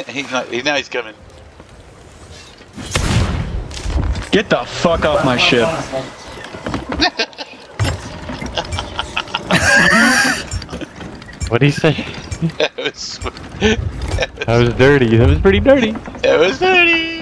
he's not. He, now he's coming. Get the fuck off my ship. What'd he say? That was. That was dirty. That was pretty dirty. That was dirty.